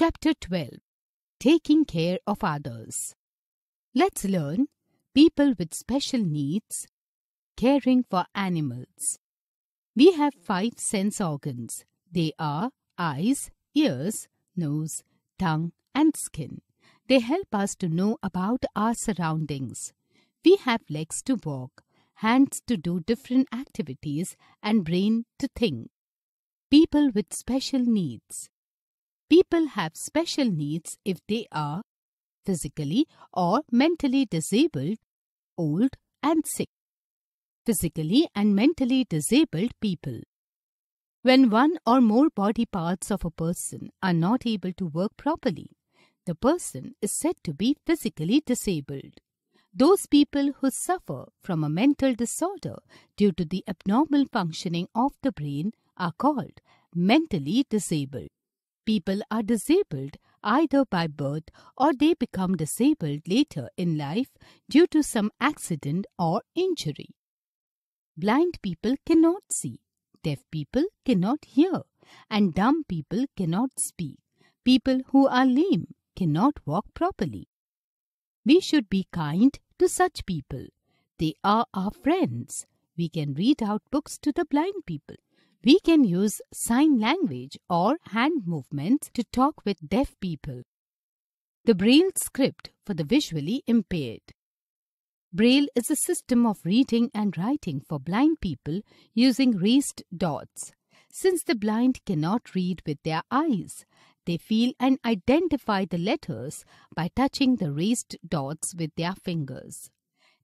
Chapter 12 Taking Care of Others. Let's learn People with Special Needs Caring for Animals. We have five sense organs. They are eyes, ears, nose, tongue, and skin. They help us to know about our surroundings. We have legs to walk, hands to do different activities, and brain to think. People with special needs. People have special needs if they are physically or mentally disabled, old, and sick. Physically and mentally disabled people. When one or more body parts of a person are not able to work properly, the person is said to be physically disabled. Those people who suffer from a mental disorder due to the abnormal functioning of the brain are called mentally disabled. People are disabled either by birth or they become disabled later in life due to some accident or injury. Blind people cannot see, deaf people cannot hear, and dumb people cannot speak. People who are lame cannot walk properly. We should be kind to such people. They are our friends. We can read out books to the blind people. We can use sign language or hand movements to talk with deaf people. The Braille script for the visually impaired. Braille is a system of reading and writing for blind people using raised dots. Since the blind cannot read with their eyes, they feel and identify the letters by touching the raised dots with their fingers.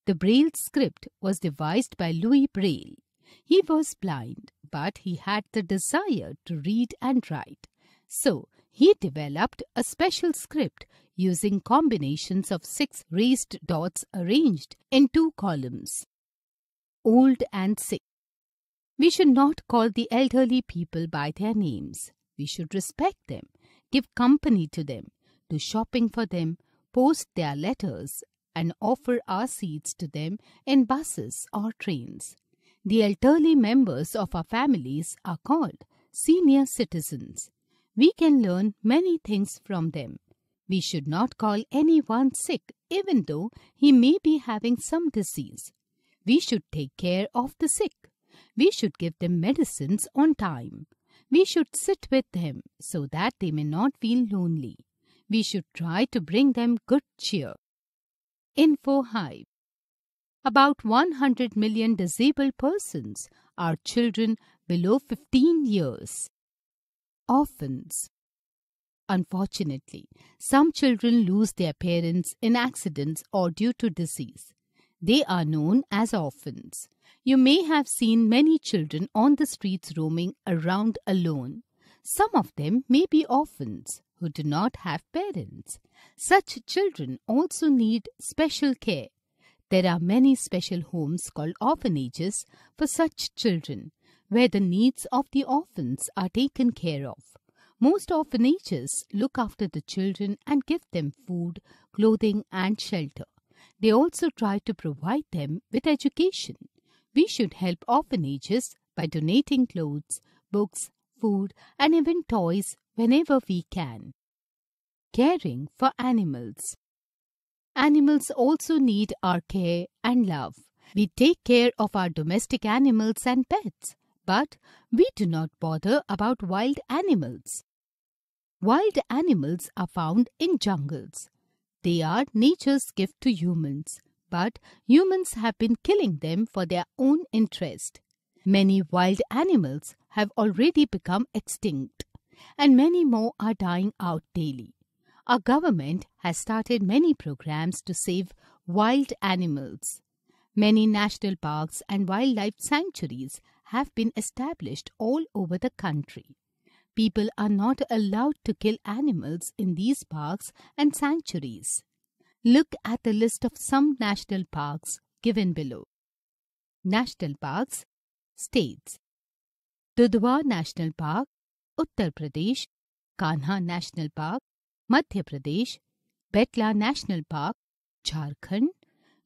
The Braille script was devised by Louis Braille. He was blind, but he had the desire to read and write. So, he developed a special script using combinations of six raised dots arranged in two columns. Old and sick. We should not call the elderly people by their names. We should respect them, give company to them, do shopping for them, post their letters, and offer our seats to them in buses or trains. The elderly members of our families are called senior citizens. We can learn many things from them. We should not call anyone sick even though he may be having some disease. We should take care of the sick. We should give them medicines on time. We should sit with them so that they may not feel lonely. We should try to bring them good cheer. Info Hive About 100 million disabled persons are children below 15 years. Orphans Unfortunately, some children lose their parents in accidents or due to disease. They are known as orphans. You may have seen many children on the streets roaming around alone. Some of them may be orphans who do not have parents. Such children also need special care. There are many special homes called orphanages for such children, where the needs of the orphans are taken care of. Most orphanages look after the children and give them food, clothing, and shelter. They also try to provide them with education. We should help orphanages by donating clothes, books, food, and even toys whenever we can. Caring for animals. Animals also need our care and love. We take care of our domestic animals and pets, but we do not bother about wild animals. Wild animals are found in jungles. They are nature's gift to humans, but humans have been killing them for their own interest. Many wild animals have already become extinct, and many more are dying out daily. Our government has started many programs to save wild animals. Many national parks and wildlife sanctuaries have been established all over the country. People are not allowed to kill animals in these parks and sanctuaries. Look at the list of some national parks given below. National Parks States Dudhwa National Park, Uttar Pradesh, Kanha National Park, Madhya Pradesh, Betla National Park, Jharkhand,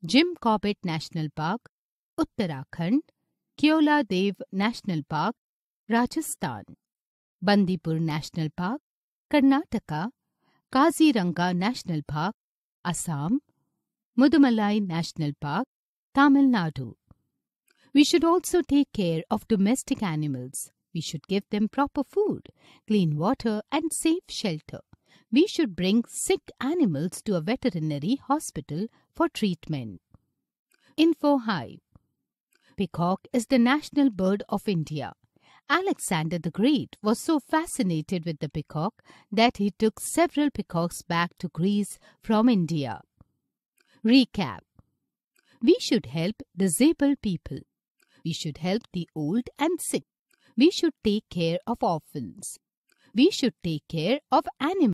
Jim Corbett National Park, Uttarakhand, Keoladeo National Park, Rajasthan, Bandipur National Park, Karnataka, Kaziranga National Park, Assam, Mudumalai National Park, Tamil Nadu. We should also take care of domestic animals. We should give them proper food, clean water, and safe shelter. We should bring sick animals to a veterinary hospital for treatment. Info Hive Peacock is the national bird of India. Alexander the Great was so fascinated with the peacock that he took several peacocks back to Greece from India. Recap We should help disabled people. We should help the old and sick. We should take care of orphans. We should take care of animals.